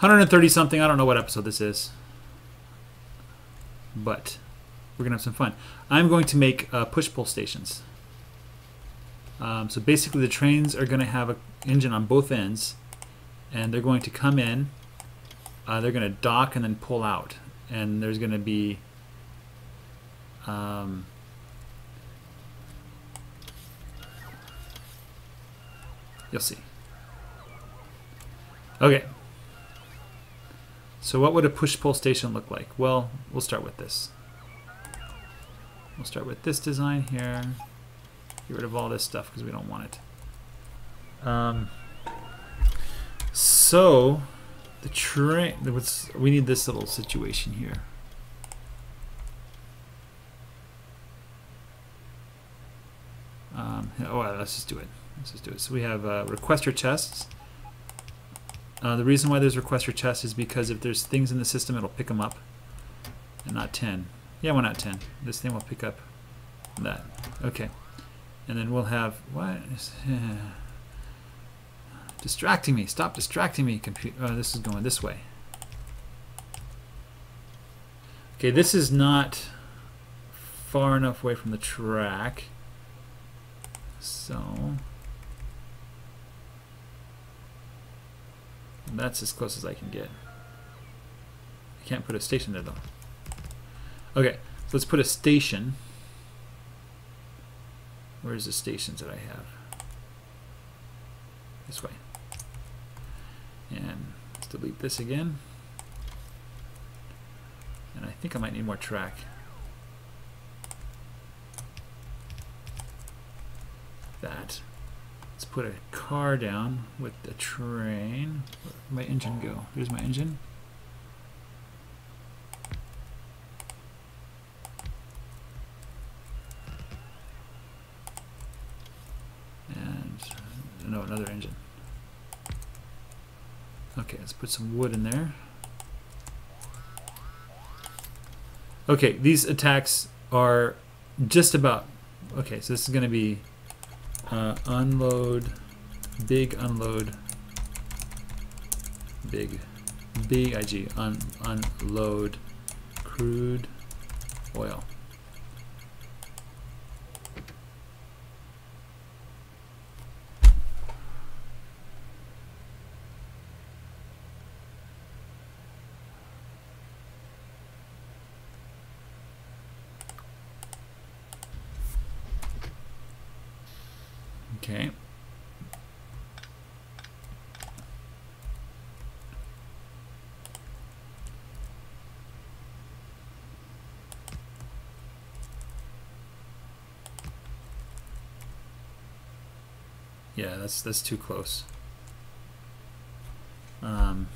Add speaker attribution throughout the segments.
Speaker 1: 130 something. I don't know what episode this is. But we're going to have some fun. I'm going to make uh, push pull stations. Um, so basically, the trains are going to have an engine on both ends, and they're going to come in. Uh, they're going to dock and then pull out, and there's going to be um, you'll see. Okay. So what would a push-pull station look like? Well, we'll start with this. We'll start with this design here. Get rid of all this stuff because we don't want it. Um, so the train, we need this little situation here. Um, oh, let's just do it. Let's just do it. So we have uh, requester chests. Uh, the reason why there's requester chests is because if there's things in the system, it'll pick them up, and not 10. Yeah, why not 10? This thing will pick up that. Okay. And then we'll have, what? Is, uh, distracting me. Stop distracting me, computer. Oh, this is going this way. Okay, this is not far enough away from the track. So that's as close as I can get. I can't put a station there though. Okay, so let's put a station. Where's the stations that I have? This way. And let's delete this again. And I think I might need more track. that. Put a car down with the train. Where'd my engine go? Here's my engine. And uh, no, another engine. Okay, let's put some wood in there. Okay, these attacks are just about okay, so this is going to be uh, unload, big unload, big, big I G un, unload crude oil. Okay. Yeah, that's that's too close. Um,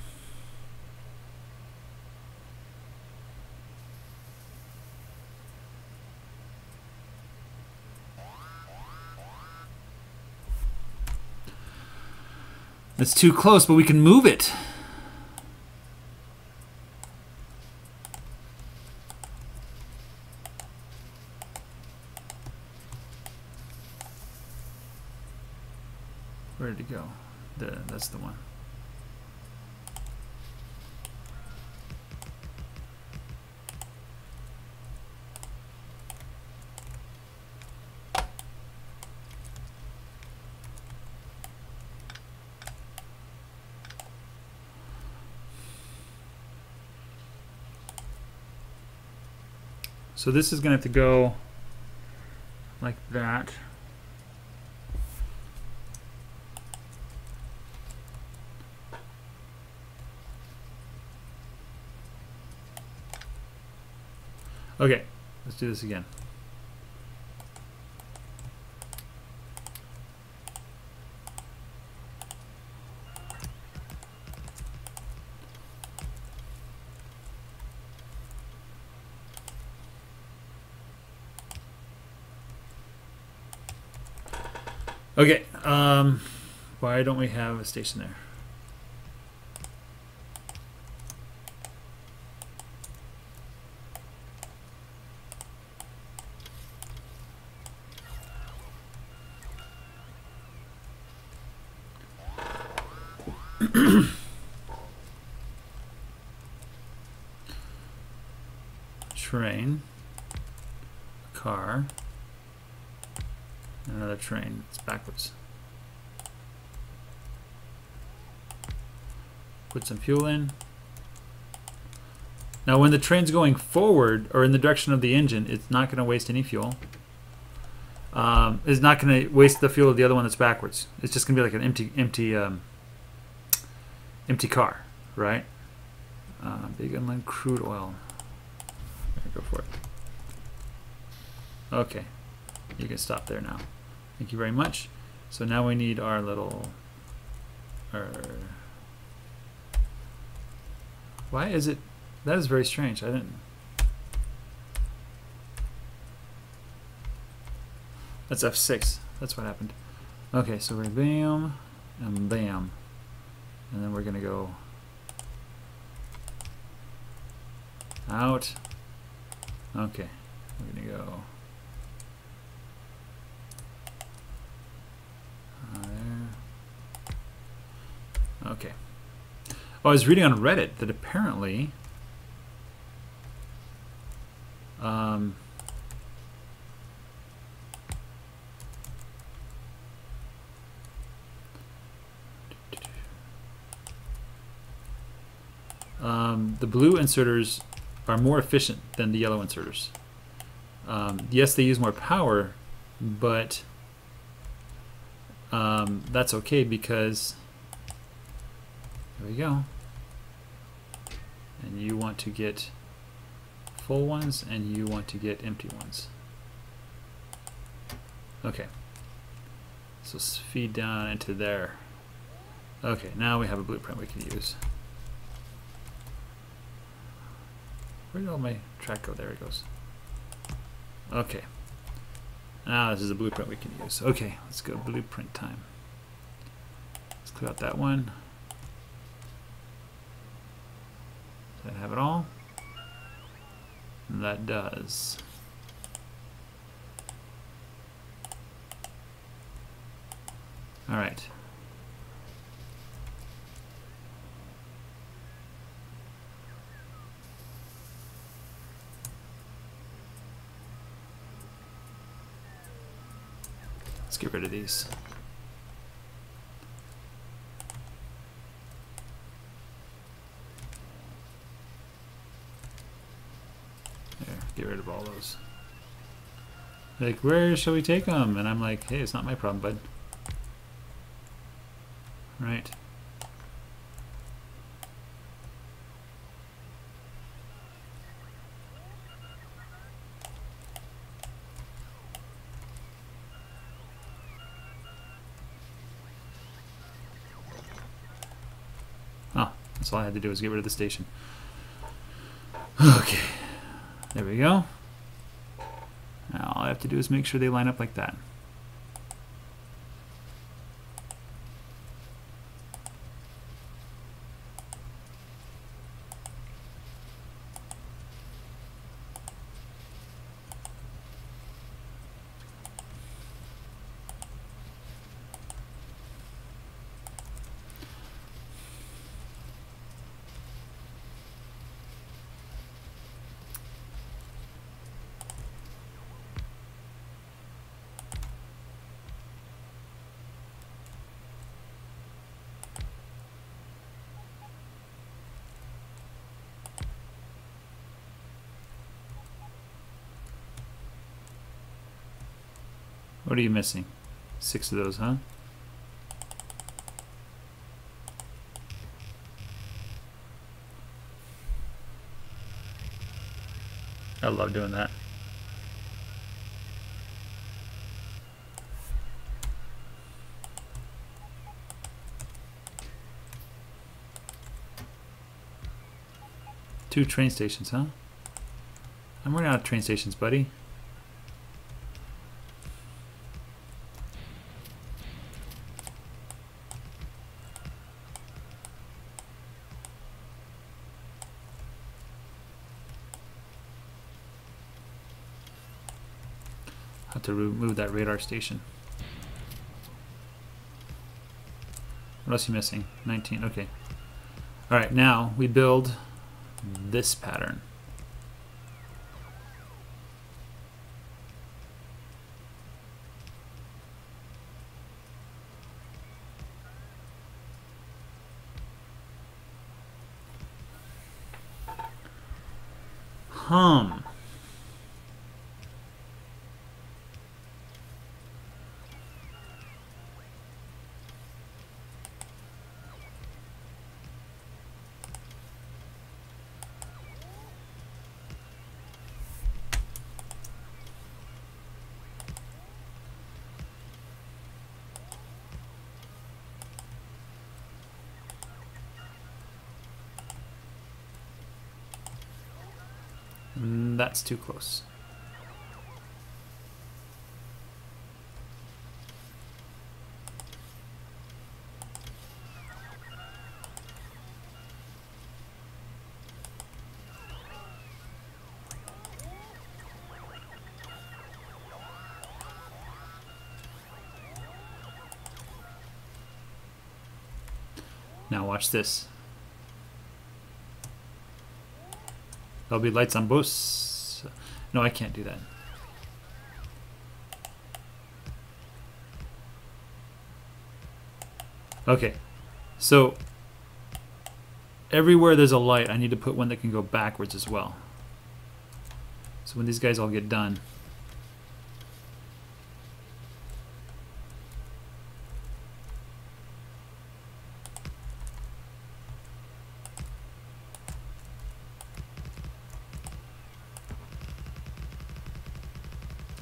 Speaker 1: It's too close, but we can move it. Where did it go? The, that's the one. So this is going to have to go like that. Okay, let's do this again. Okay, um, why don't we have a station there? train, a car, and another train. It's backwards. Put some fuel in. Now when the train's going forward or in the direction of the engine, it's not going to waste any fuel. Um, it's not going to waste the fuel of the other one that's backwards. It's just going to be like an empty, empty, um, empty car, right? Uh, big inland crude oil. Go for it. Okay, you can stop there now. Thank you very much. So now we need our little. Our, why is it? That is very strange. I didn't. That's F6. That's what happened. Okay, so we're bam and bam. And then we're going to go out. Okay, we're to go Okay. Oh, I was reading on Reddit that apparently um, um, the blue inserters are more efficient than the yellow inserters. Um, yes, they use more power, but um, that's okay because there we go. And you want to get full ones and you want to get empty ones. Okay. So feed down into there. Okay, now we have a blueprint we can use. Where did all my track go? There it goes. Okay. Now this is a blueprint we can use. Okay, let's go blueprint time. Let's clear out that one. That have it all? And that does. All right. Let's get rid of these. There, get rid of all those. Like, where shall we take them? And I'm like, hey, it's not my problem, bud. Right. Oh, that's all I had to do was get rid of the station. Okay. There we go. Now all I have to do is make sure they line up like that. What are you missing? Six of those, huh? I love doing that. Two train stations, huh? I'm running out of train stations, buddy. Have to remove that radar station. What else are you missing? 19, okay. Alright, now we build this pattern. That's too close. Now watch this. There'll be lights on both. No, I can't do that. Okay, so everywhere there's a light, I need to put one that can go backwards as well. So when these guys all get done,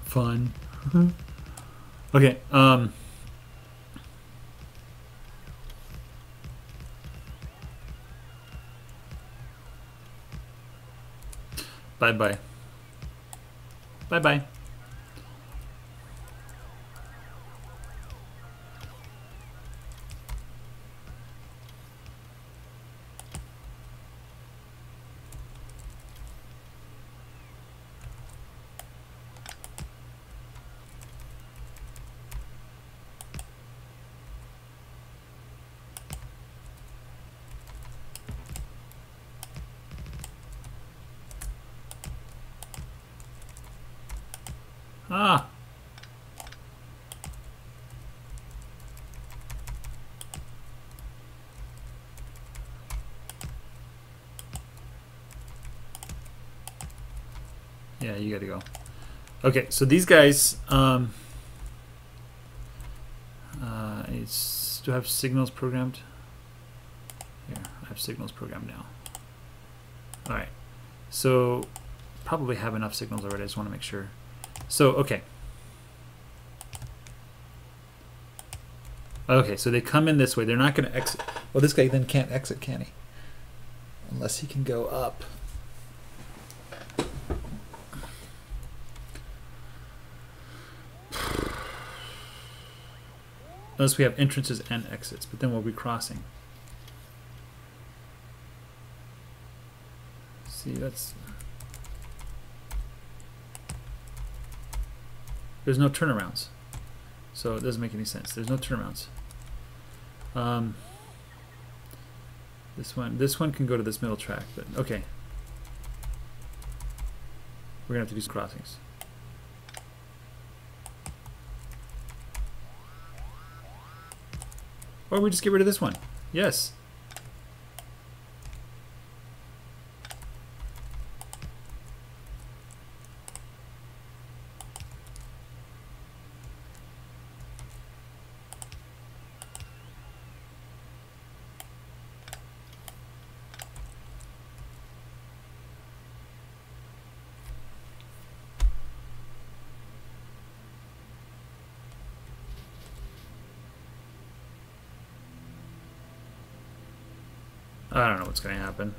Speaker 1: fun. Okay, um. Bye bye. Bye bye. Ah. Yeah, you gotta go. Okay, so these guys, um, uh, it's, do I have signals programmed? Here, I have signals programmed now. All right, so probably have enough signals already. I just want to make sure. So, okay. Okay, so they come in this way. They're not going to exit. Well, this guy then can't exit, can he? Unless he can go up. Unless we have entrances and exits, but then we'll be crossing. See, that's There's no turnarounds. So it doesn't make any sense. There's no turnarounds. Um, this one, this one can go to this middle track, but okay. We're gonna have to do some crossings. Or we just get rid of this one. Yes. I don't know what's gonna happen.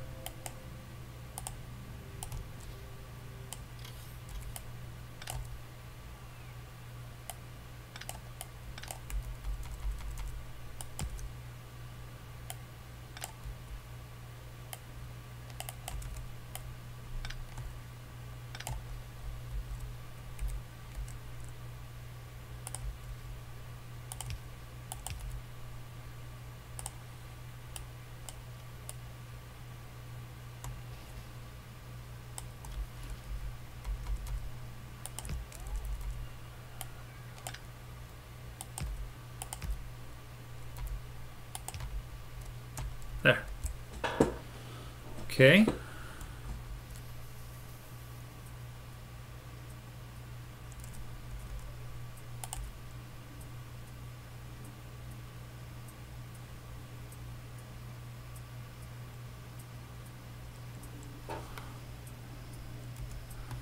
Speaker 1: Okay.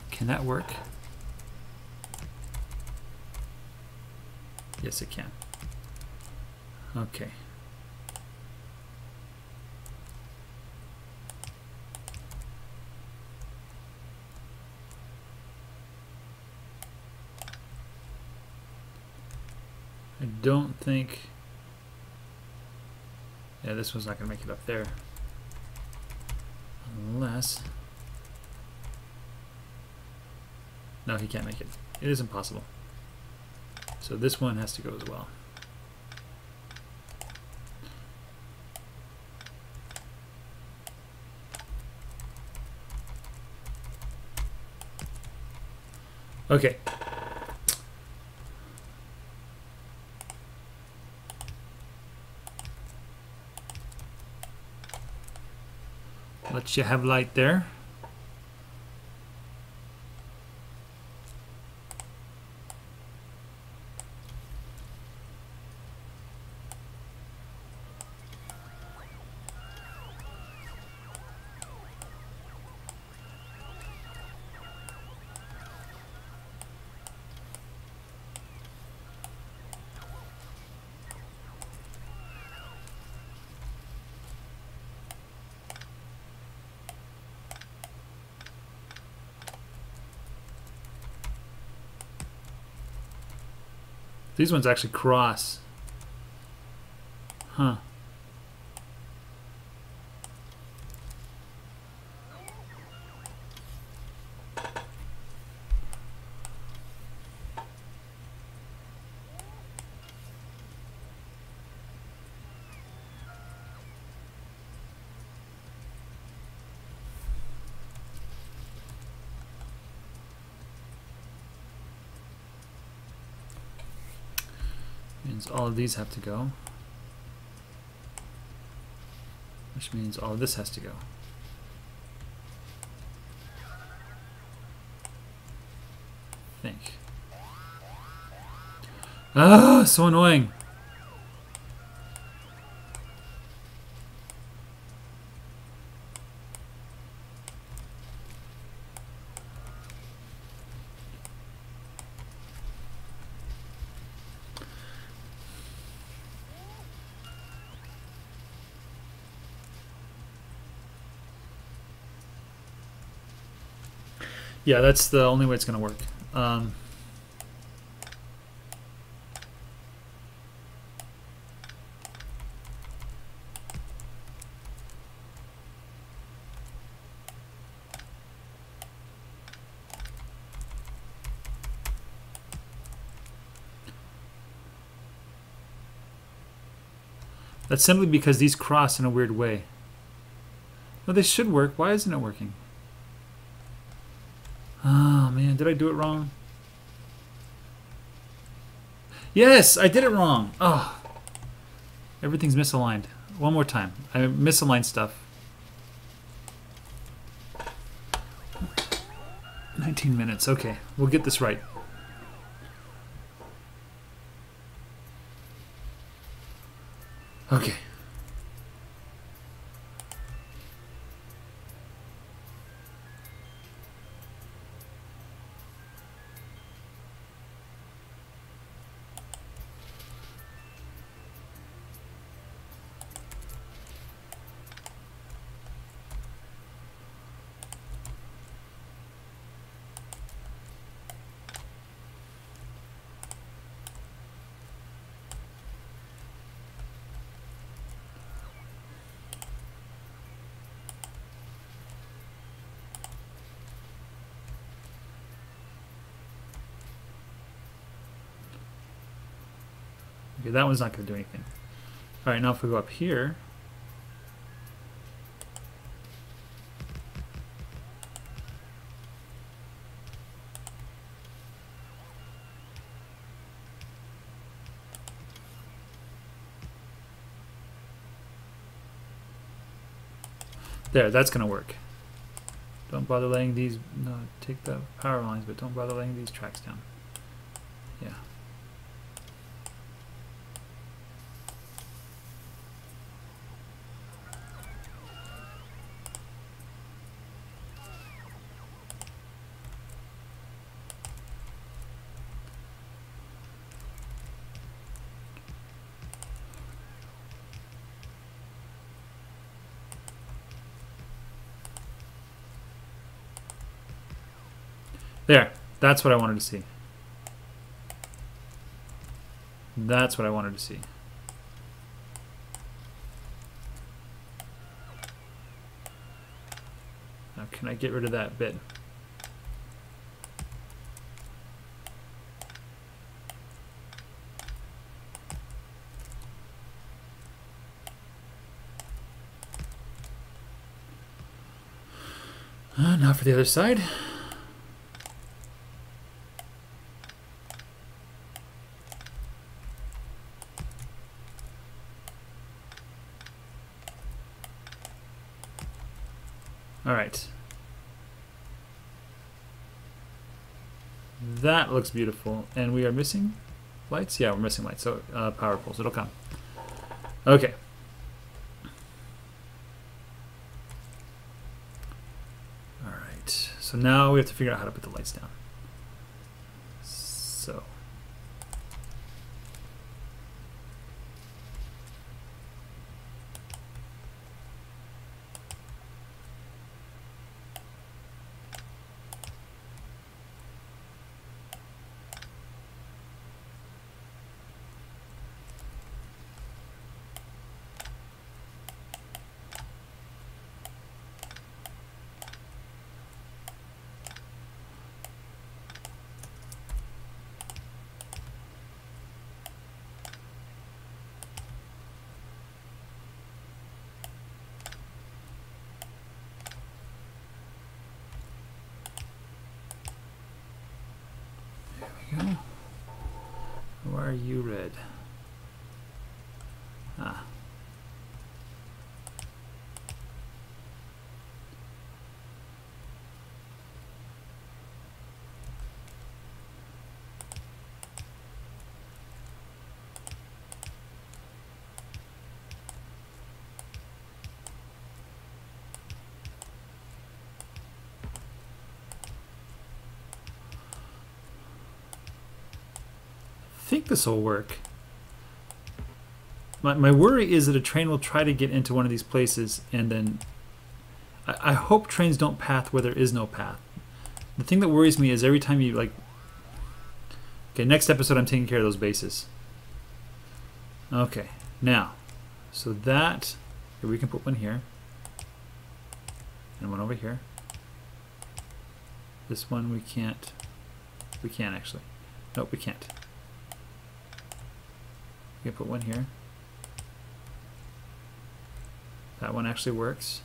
Speaker 1: Can that work? Yes, it can. Okay. I don't think... Yeah, this one's not going to make it up there. Unless... No, he can't make it. It is impossible. So this one has to go as well. Okay. Let you have light there. These ones actually cross. Huh. Means all of these have to go. Which means all of this has to go. think. Ah, so annoying. Yeah, that's the only way it's going to work. Um, That's simply because these cross in a weird way. No, they should work. Why isn't it working? Man, did I do it wrong? Yes, I did it wrong. Oh, everything's misaligned. One more time. I misaligned stuff. 19 minutes. Okay, we'll get this right. Okay, that one's not going to do anything. All right, now if we go up here, There, that's going to work. Don't bother laying these, no, take the power lines, but don't bother laying these tracks down. Yeah. There. That's what I wanted to see. That's what I wanted to see. Now can I get rid of that bit? Uh, now for the other side. All right. Looks beautiful. And we are missing lights? Yeah, we're missing lights. So uh, power poles, it'll come. Okay. All right. So now we have to figure out how to put the lights down. So. There we go. Why are you red? Ah. Think this will work. My, my worry is that a train will try to get into one of these places and then I, I hope trains don't path where there is no path. The thing that worries me is every time you like Okay, next episode I'm taking care of those bases. Okay, now so that here we can put one here and one over here. This one we can't we can't actually. Nope, we can't. We put one here. That one actually works.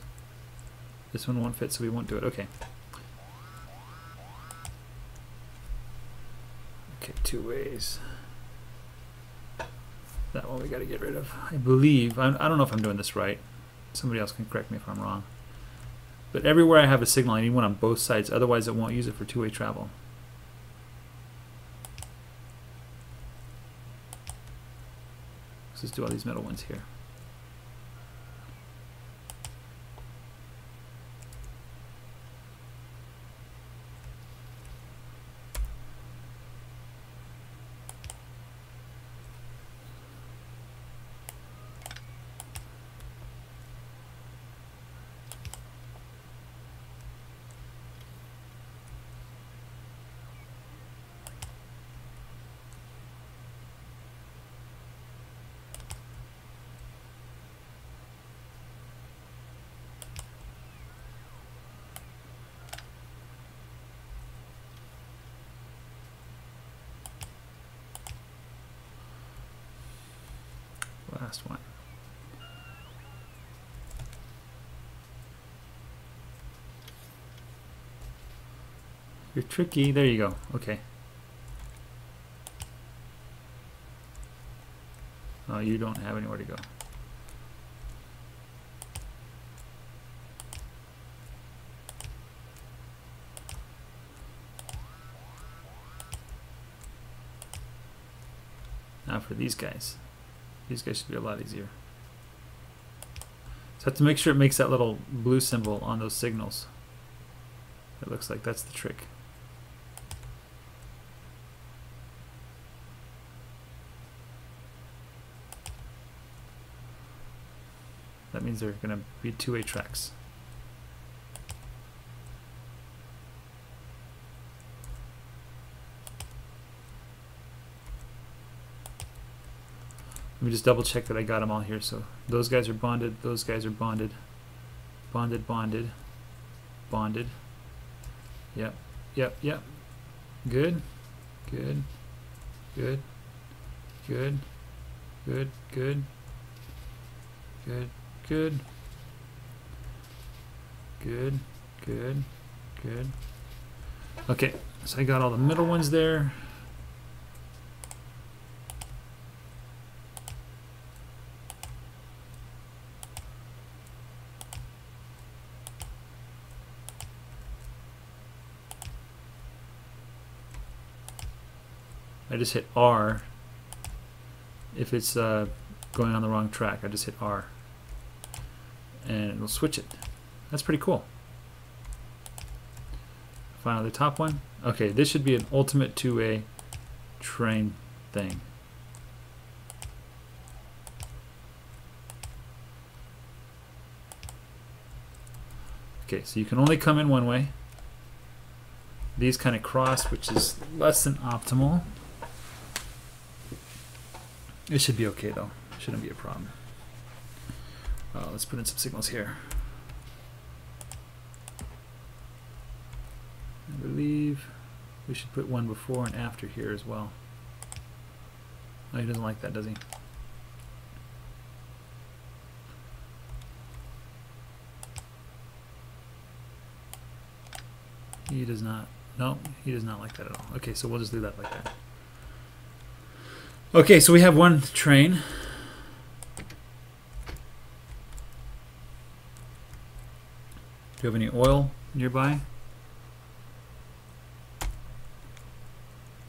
Speaker 1: This one won't fit, so we won't do it. Okay. Okay, two ways. That one we got to get rid of. I believe, I, I don't know if I'm doing this right. Somebody else can correct me if I'm wrong. But everywhere I have a signal, I need one on both sides, otherwise it won't use it for two-way travel. Just do all these middle ones here. Last one. You're tricky. There you go. Okay. Oh, you don't have anywhere to go. Now for these guys. These guys should be a lot easier. So I have to make sure it makes that little blue symbol on those signals. It looks like that's the trick. That means they're going to be two-way tracks. Me just double check that I got them all here. So those guys are bonded. Those guys are bonded. Bonded, bonded, bonded. Yep, yep, yep. Good, good, good, good, good, good, good, good, good, good, good. Okay, so I got all the middle ones there. I just hit R if it's uh, going on the wrong track. I just hit R and it'll switch it. That's pretty cool. Finally, the top one. Okay, this should be an ultimate two-way train thing. Okay, so you can only come in one way. These kind of cross, which is less than optimal. It should be okay though. Shouldn't be a problem. Uh, let's put in some signals here. I believe we should put one before and after here as well. Oh, he doesn't like that, does he? He does not. No, he does not like that at all. Okay, so we'll just do that like that. Okay, so we have one train. Do you have any oil nearby?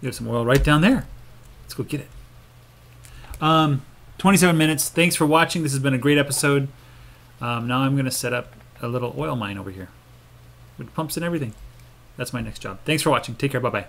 Speaker 1: There's some oil right down there. Let's go get it. Um, 27 minutes. Thanks for watching. This has been a great episode. Um, now I'm going to set up a little oil mine over here with pumps and everything. That's my next job. Thanks for watching. Take care. Bye bye.